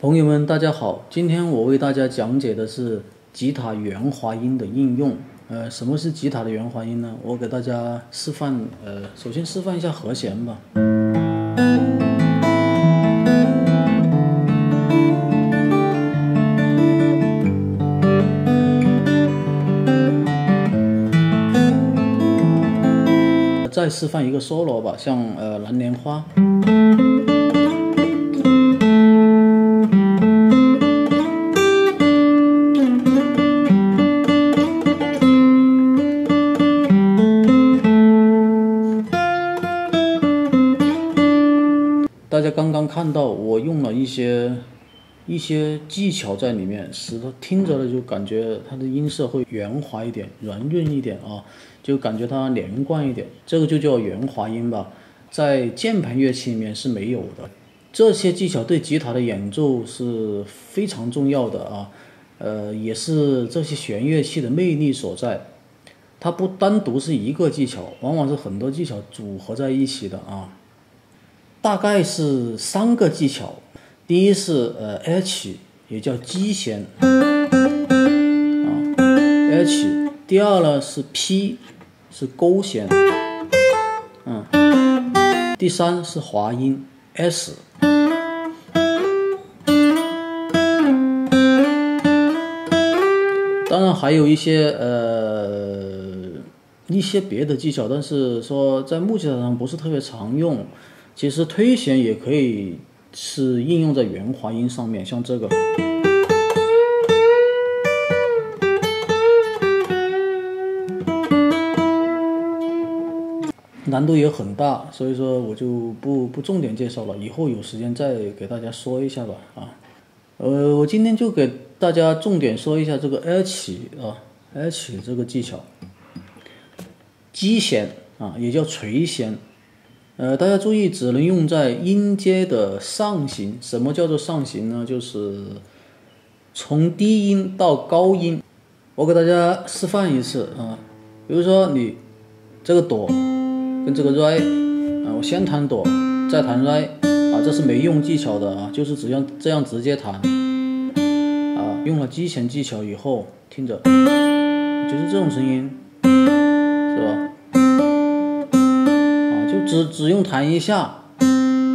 朋友们，大家好，今天我为大家讲解的是吉他圆滑音的应用。呃，什么是吉他的圆滑音呢？我给大家示范，呃，首先示范一下和弦吧。再示范一个 solo 吧，像呃蓝莲花。看到我用了一些一些技巧在里面，使得听着呢就感觉它的音色会圆滑一点、圆润一点啊，就感觉它连贯一点，这个就叫圆滑音吧，在键盘乐器里面是没有的。这些技巧对吉他的演奏是非常重要的啊，呃，也是这些弦乐器的魅力所在。它不单独是一个技巧，往往是很多技巧组合在一起的啊。大概是三个技巧，第一是呃 H，也叫基弦，啊 H，第二呢是 P，是勾弦，嗯，第三是滑音 S，当然还有一些呃一些别的技巧，但是说在木吉他上不是特别常用。其实推弦也可以是应用在圆滑音上面，像这个，难度也很大，所以说我就不不重点介绍了，以后有时间再给大家说一下吧。啊，呃，我今天就给大家重点说一下这个 H 啊，H 这个技巧，击弦啊，也叫垂弦。呃，大家注意，只能用在音阶的上行。什么叫做上行呢？就是从低音到高音。我给大家示范一次啊，比如说你这个哆跟这个瑞啊，我先弹哆，再弹瑞啊，这是没用技巧的啊，就是只要这样直接弹啊，用了击弦技巧以后，听着就是这种声音，是吧？只只用弹一下，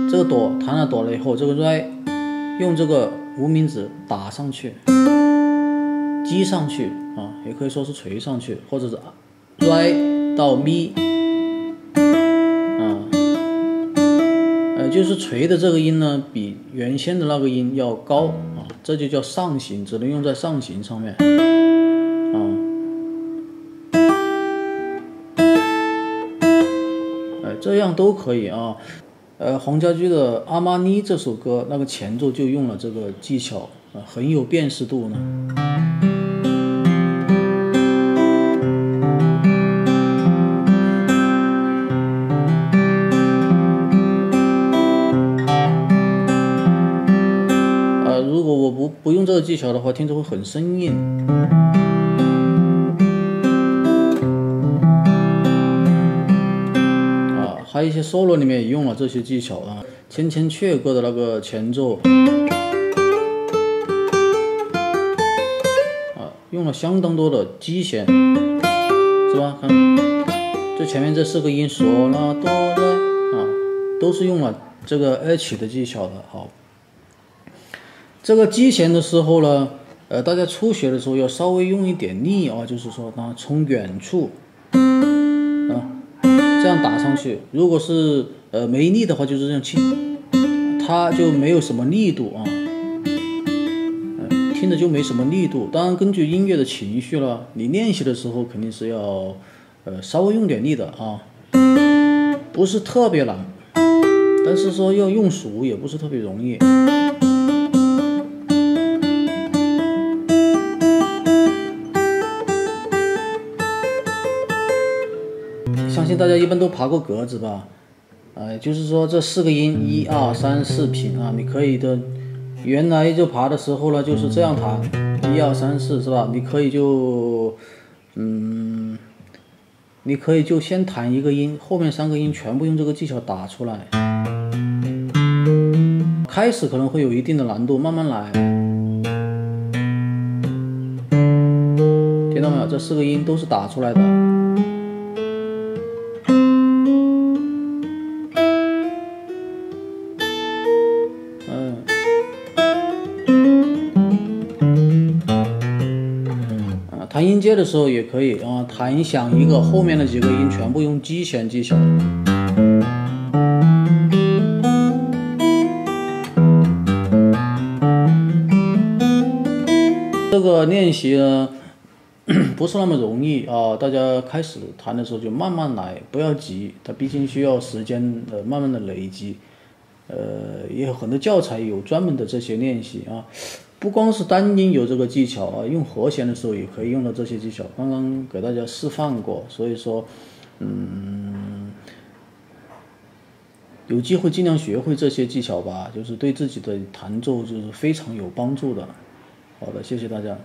这个哆弹了哆了以后，这个瑞用这个无名指打上去，击上去啊，也可以说是锤上去，或者是瑞到咪，啊，呃，就是锤的这个音呢，比原先的那个音要高啊，这就叫上行，只能用在上行上面。这样都可以啊，呃，黄家驹的《阿玛尼》这首歌那个前奏就用了这个技巧啊，很有辨识度呢。啊，如果我不不用这个技巧的话，听着会很生硬。还有一些 solo 里面也用了这些技巧啊，千千阙歌的那个前奏啊，用了相当多的基弦，是吧？看，这前面这四个音，嗦啦哆来啊，都是用了这个 H 的技巧的。好，这个击弦的时候呢，呃，大家初学的时候要稍微用一点力啊，就是说啊，从远处。这样打上去，如果是呃没力的话，就是这样轻，它就没有什么力度啊，嗯，听着就没什么力度。当然，根据音乐的情绪了，你练习的时候肯定是要呃稍微用点力的啊，不是特别难，但是说要用熟也不是特别容易。信大家一般都爬过格子吧？呃，就是说这四个音一二三四平啊，你可以的。原来就爬的时候呢，就是这样弹，一二三四是吧？你可以就，嗯，你可以就先弹一个音，后面三个音全部用这个技巧打出来。开始可能会有一定的难度，慢慢来。听到没有？这四个音都是打出来的。弹音阶的时候也可以啊，弹响一个，后面的几个音全部用击弦击响。这个练习呢，不是那么容易啊！大家开始弹的时候就慢慢来，不要急，它毕竟需要时间呃慢慢的累积。呃，也有很多教材有专门的这些练习啊，不光是单音有这个技巧啊，用和弦的时候也可以用到这些技巧。刚刚给大家示范过，所以说，嗯，有机会尽量学会这些技巧吧，就是对自己的弹奏就是非常有帮助的。好的，谢谢大家。